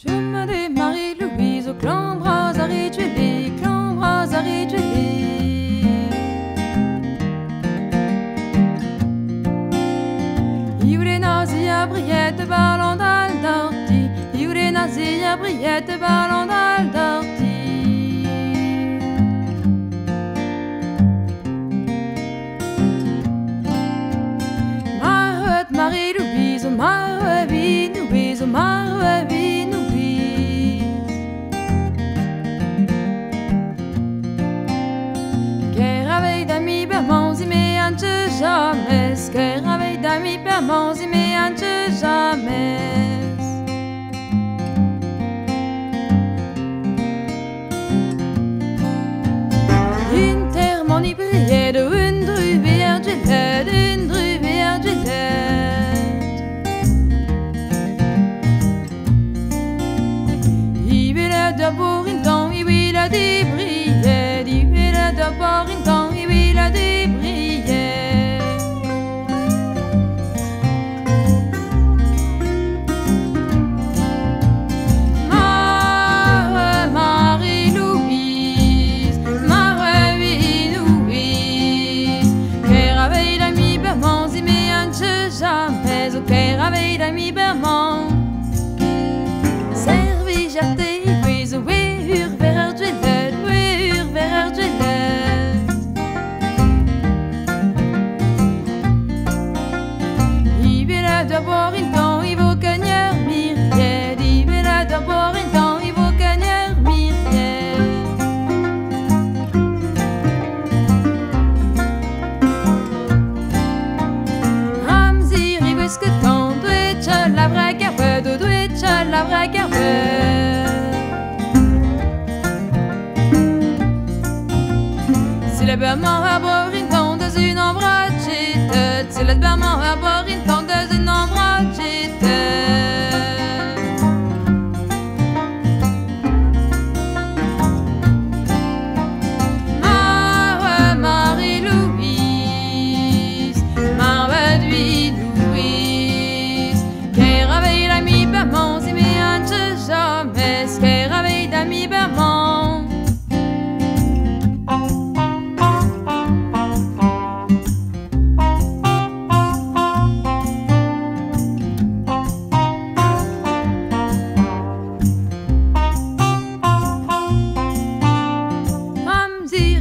Chemin des Marie-Louise au clan bras à ritueler, clan bras à. Iure nazi a briette ballon dal darti, Iure nazi a briette ballon dal hipermanz ime an te jamez Un ter mon i bried un dru ver djelet, un dru ver djelet I vela da bor in tan, i vela de bried, i vela da bor in tan, i vela de Gerber. Till ett början har bror inte ont, det syns om bra cheatet.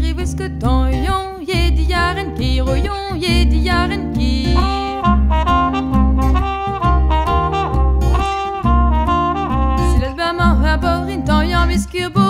skriveske tanyon, ye di yaren kir, oyon, ye di yaren kir. Silas bama ha borin tanyon, meskur bo